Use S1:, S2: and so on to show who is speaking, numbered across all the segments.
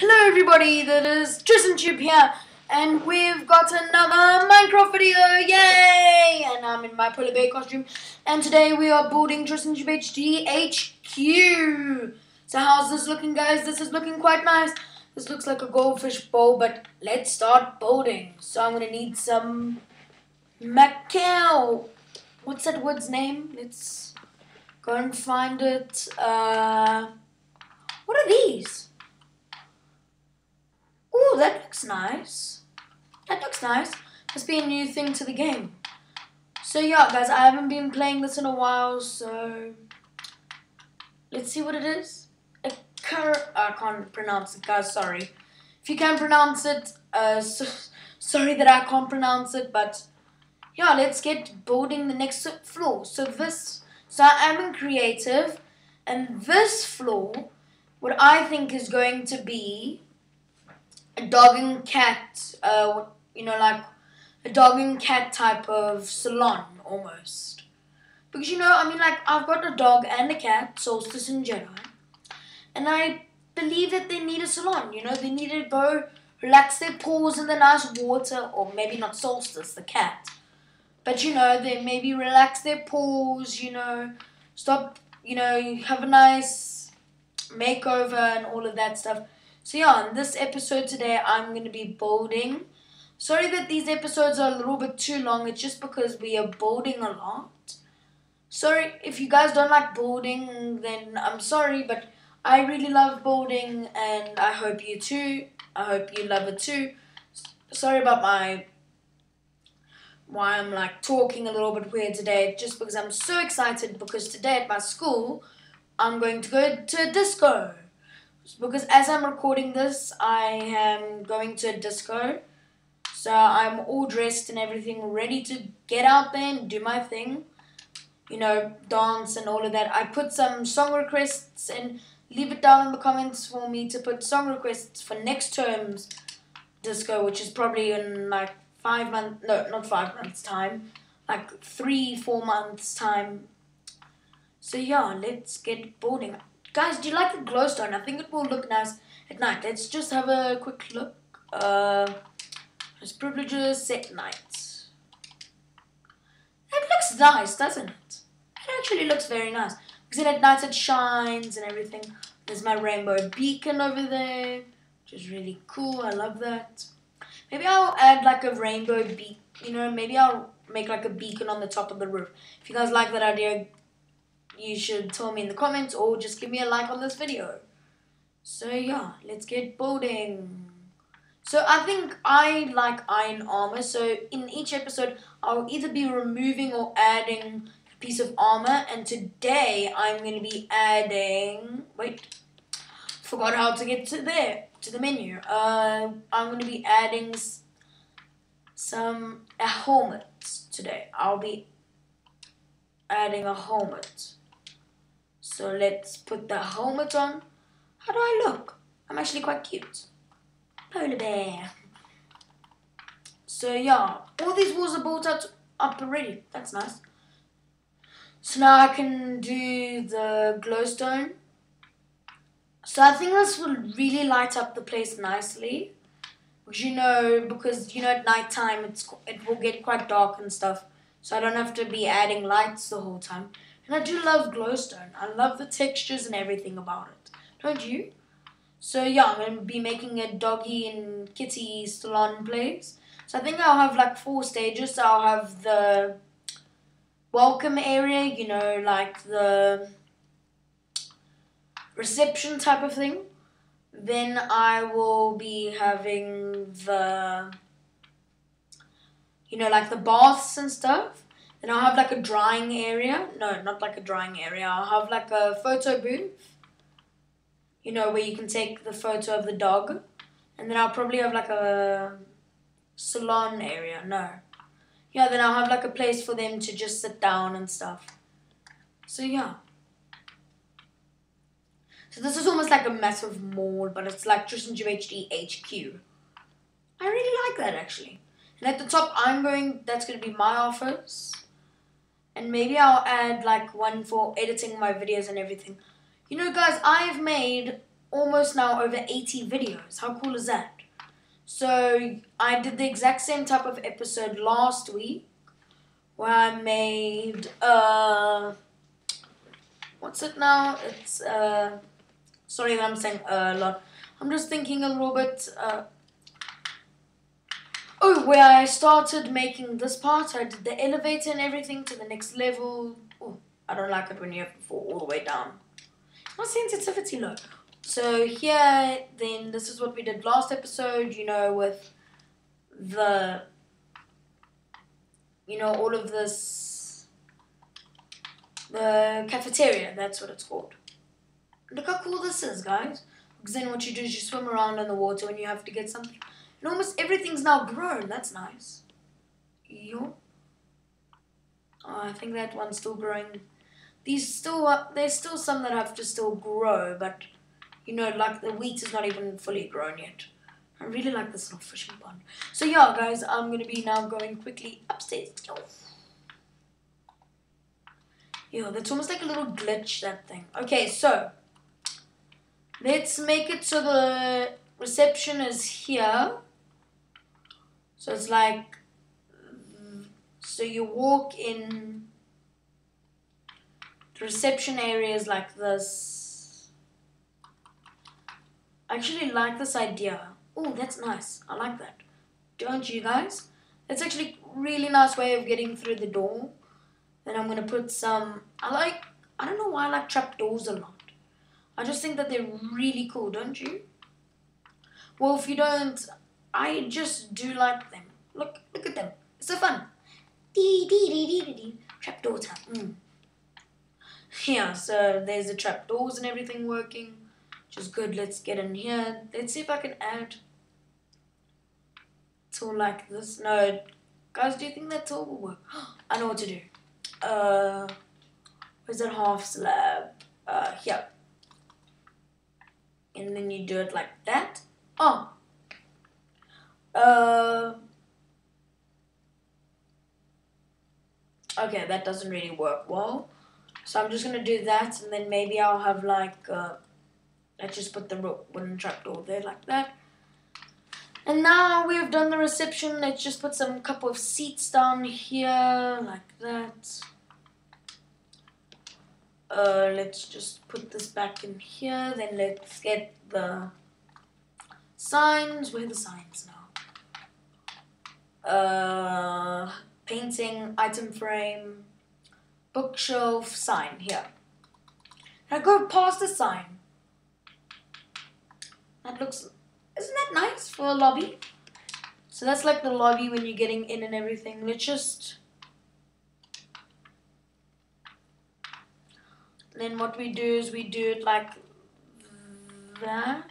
S1: Hello everybody, that is Tristan Tube here, and we've got another Minecraft video, yay! And I'm in my polar bear costume, and today we are building Tristan Tube HD HQ. So how's this looking guys? This is looking quite nice. This looks like a goldfish bowl, but let's start building. So I'm gonna need some Macau. What's that word's name? Let's go and find it. Uh, what are these? Oh, that looks nice. That looks nice. Must be a new thing to the game. So yeah, guys, I haven't been playing this in a while, so let's see what it is. I can't pronounce it, guys. Sorry. If you can pronounce it, uh, so, sorry that I can't pronounce it, but yeah, let's get building the next floor. So this, so I am in creative, and this floor, what I think is going to be a dog and cat, uh, you know, like a dog and cat type of salon almost. Because you know, I mean, like I've got a dog and a cat, Solstice and Jedi, and I believe that they need a salon. You know, they need to go relax their paws in the nice water, or maybe not Solstice, the cat, but you know, they maybe relax their paws. You know, stop. You know, have a nice makeover and all of that stuff. So yeah, in this episode today, I'm going to be building. Sorry that these episodes are a little bit too long. It's just because we are building a lot. Sorry, if you guys don't like building, then I'm sorry, but I really love building, and I hope you too. I hope you love it too. Sorry about my why I'm like talking a little bit weird today, just because I'm so excited because today at my school, I'm going to go to disco because as I'm recording this, I am going to a disco. So I'm all dressed and everything, ready to get out there and do my thing. You know, dance and all of that. I put some song requests and leave it down in the comments for me to put song requests for next term's disco, which is probably in like five months, no, not five months time, like three, four months time. So yeah, let's get boarding. Guys, do you like the glowstone? I think it will look nice at night. Let's just have a quick look. Uh, it's privileges, set night. It looks nice, doesn't it? It actually looks very nice. Because at night it shines and everything. There's my rainbow beacon over there, which is really cool. I love that. Maybe I'll add like a rainbow beacon. You know, maybe I'll make like a beacon on the top of the roof. If you guys like that idea, you should tell me in the comments or just give me a like on this video. So yeah, let's get building. So I think I like iron armor. So in each episode, I'll either be removing or adding a piece of armor. And today I'm going to be adding. Wait, forgot how to get to there to the menu. Uh, I'm going to be adding some a helmet today. I'll be adding a helmet. So let's put the helmet on. How do I look? I'm actually quite cute. Polar bear. So yeah, all these walls are built up, up already. That's nice. So now I can do the glowstone. So I think this will really light up the place nicely. Which you know, because you know at night time it's it will get quite dark and stuff. So I don't have to be adding lights the whole time. And I do love glowstone. I love the textures and everything about it. Don't you? So yeah, I'm going to be making a doggy and kitty salon place. So I think I'll have like four stages. So I'll have the welcome area, you know, like the reception type of thing. Then I will be having the, you know, like the baths and stuff. Then I'll have like a drying area. No, not like a drying area. I'll have like a photo booth. You know, where you can take the photo of the dog. And then I'll probably have like a salon area. No. Yeah, then I'll have like a place for them to just sit down and stuff. So yeah. So this is almost like a massive mall, but it's like Tristan HD HQ. I really like that actually. And at the top, I'm going, that's going to be my office. And maybe I'll add like one for editing my videos and everything. You know guys, I've made almost now over 80 videos. How cool is that? So I did the exact same type of episode last week where I made uh what's it now? It's uh sorry that I'm saying uh, a lot. I'm just thinking a little bit uh Oh, where I started making this part, I did the elevator and everything to the next level. Oh, I don't like it when you have to fall all the way down. My sensitivity low. So here, then, this is what we did last episode, you know, with the, you know, all of this, the cafeteria, that's what it's called. Look how cool this is, guys. Because then what you do is you swim around in the water when you have to get something. And almost everything's now grown. That's nice. Yo. Oh, I think that one's still growing. These still, uh, there's still some that have to still grow, but you know, like the wheat is not even fully grown yet. I really like this little fishing pond. So yeah, guys, I'm to be now going quickly upstairs. Yo. Yo, that's almost like a little glitch, that thing. Okay, so, let's make it so the reception is here. So it's like, so you walk in, the reception area is like this. I actually like this idea. Oh, that's nice. I like that. Don't you guys? It's actually really nice way of getting through the door. Then I'm going to put some, I like, I don't know why I like trapdoors a lot. I just think that they're really cool, don't you? Well, if you don't, I just do like them. Look, look at them. It's so fun. Dee dee dee dee dee dee. Trapdoor time. Mm. Yeah, so there's the trapdoors and everything working, which is good. Let's get in here. Let's see if I can add tool like this. No, guys, do you think that tool will work? I know what to do. Uh, where's that half slab? Uh, here. And then you do it like that. Oh. Uh. Okay, that doesn't really work well. So I'm just gonna do that, and then maybe I'll have like, uh, let's just put the wooden trapdoor there like that. And now we've done the reception, let's just put some couple of seats down here, like that. Uh, let's just put this back in here, then let's get the signs. Where are the signs now? Uh, painting, item frame, bookshelf, sign, here. I go past the sign. That looks, isn't that nice for a lobby? So that's like the lobby when you're getting in and everything. Let's just, then what we do is we do it like that.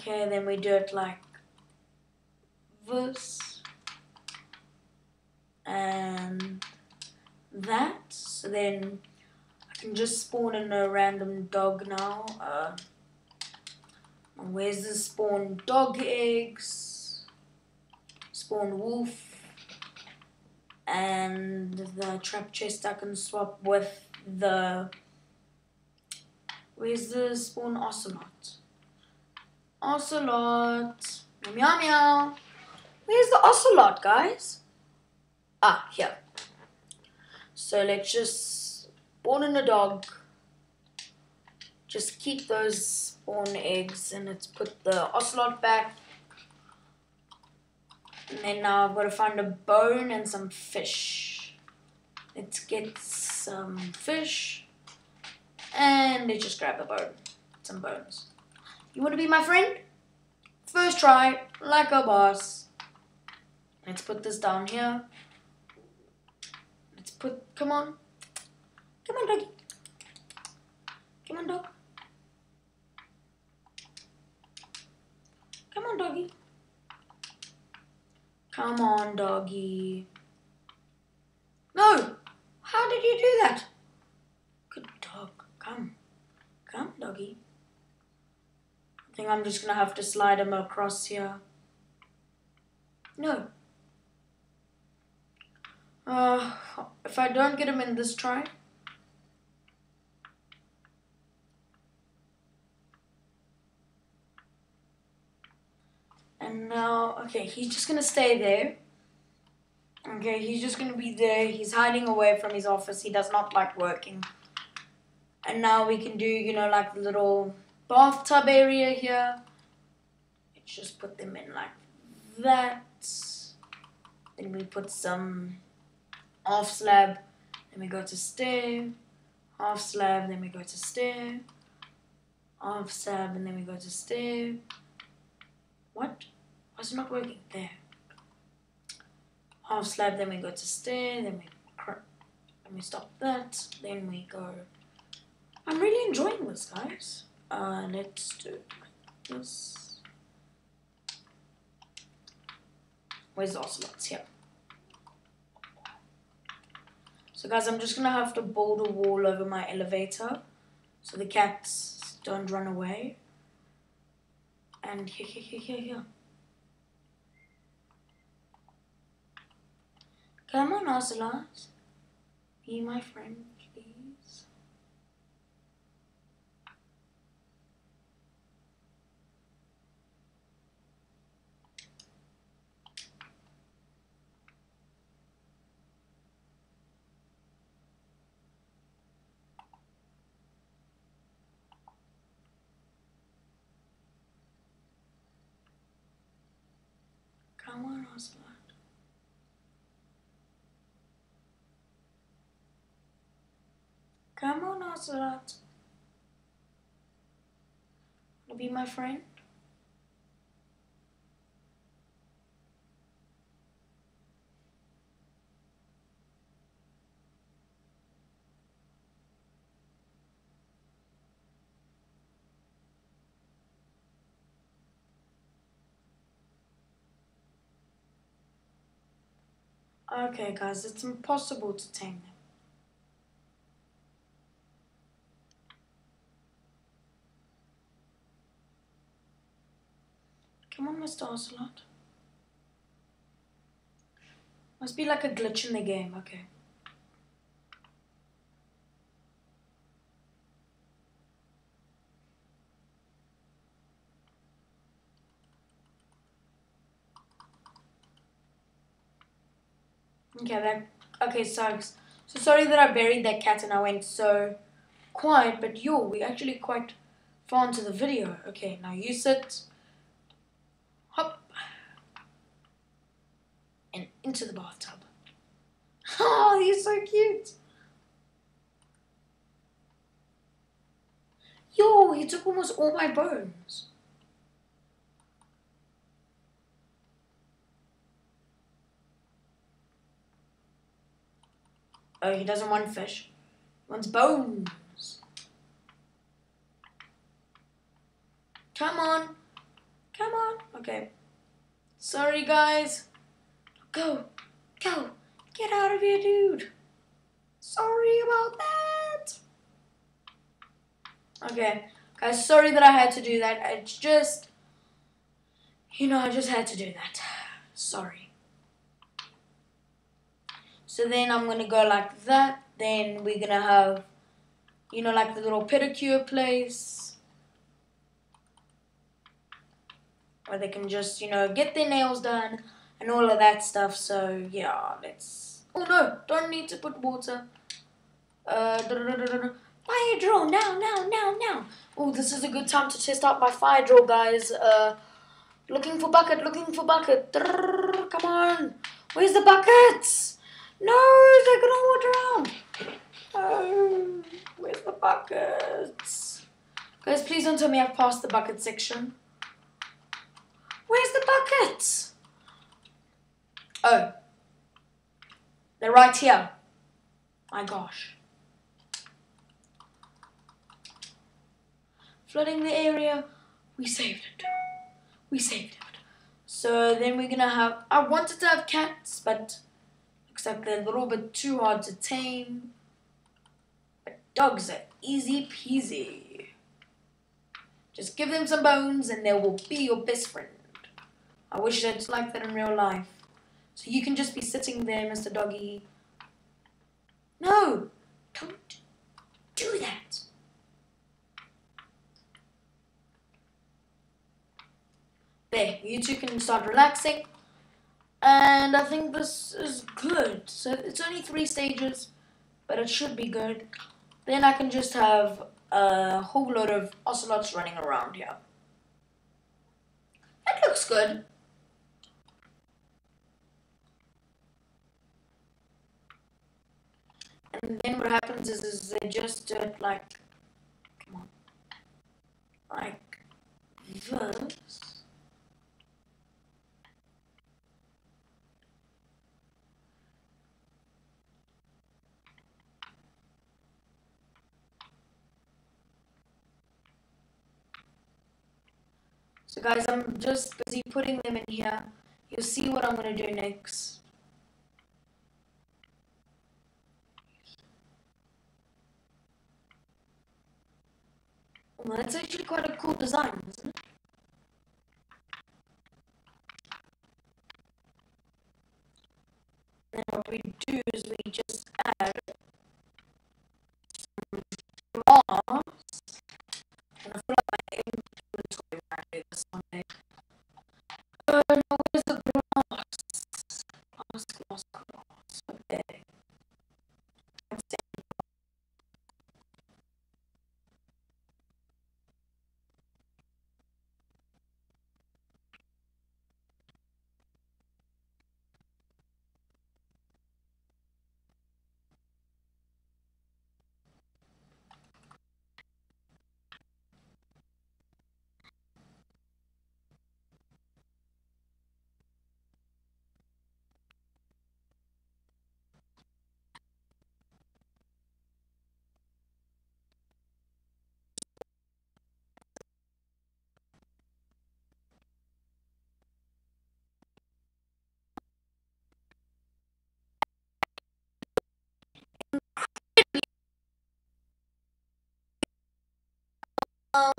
S1: Okay, then we do it like this and that. So then I can just spawn in a random dog now. Uh, where's the spawn dog eggs? Spawn wolf. And the trap chest I can swap with the... Where's the spawn ocelot? Ocelot. Meow meow. Where's the ocelot, guys? Ah, here. So let's just spawn in a dog. Just keep those spawn eggs and let's put the ocelot back. And then now I've got to find a bone and some fish. Let's get some fish. And let's just grab a bone. Some bones. You want to be my friend? First try, like a boss. Let's put this down here. Let's put, come on. Come on, doggy. Come on, dog. Come on, doggy. Come on, doggy. No! How did you do that? Good dog. Come. Come, doggy think I'm just gonna have to slide him across here. No. Uh, if I don't get him in this try, And now, okay, he's just gonna stay there. Okay, he's just gonna be there. He's hiding away from his office. He does not like working. And now we can do, you know, like the little bathtub area here. Let's just put them in like that. Then we put some half slab. Then we go to stair. Half slab. Then we go to stair. Half slab. And then we go to stair. What? Why is it not working? There. Half slab. Then we go to stair. Then we then we stop that. Then we go. I'm really enjoying this, guys. Uh, let's do this. Where's the ocelots? Here. So guys, I'm just gonna have to build a wall over my elevator so the cats don't run away. And here, here, here, here, here. Come on, Ocelot. Be my friend. Come on, Ocelot. Come on, Ocelot. Wanna be my friend? Okay, guys, it's impossible to tame them. Come on, Mr. Ocelot. Must be like a glitch in the game, okay. Okay, that okay, sucks. So sorry that I buried that cat and I went so quiet, but yo, we actually quite far into the video. Okay, now you sit. Hop. And into the bathtub. Oh, he's so cute. Yo, he took almost all my bones. Oh, he doesn't want fish. He wants bones. Come on. Come on. Okay. Sorry, guys. Go. Go. Get out of here, dude. Sorry about that. Okay. Guys, sorry that I had to do that. It's just... You know, I just had to do that. Sorry. So then I'm to go like that. Then we're to have, you know, like the little pedicure place. Where they can just, you know, get their nails done and all of that stuff. So, yeah, let's... Oh, no, don't need to put water. Uh, fire drill, now, now, now, now. Oh, this is a good time to test out my fire drill, guys. Uh, looking for bucket, looking for bucket. Come on. Where's the buckets? No, they're gonna water around. Oh, where's the buckets? Guys, please don't tell me I've passed the bucket section. Where's the buckets? Oh. They're right here. My gosh. Flooding the area. We saved it. We saved it. So then we're gonna have, I wanted to have cats, but Looks like they're a little bit too hard to tame. But dogs are easy peasy. Just give them some bones and they will be your best friend. I wish it's like that in real life. So you can just be sitting there, Mr. Doggy. No! Don't do that! there, you two can start relaxing. And I think this is good. So it's only three stages, but it should be good. Then I can just have a whole lot of ocelots running around here. That looks good. And then what happens is, is they just like, come on, like this. So guys, I'm just busy putting them in here. You'll see what I'm going to do next. Well, that's actually quite a cool design, isn't it? Um,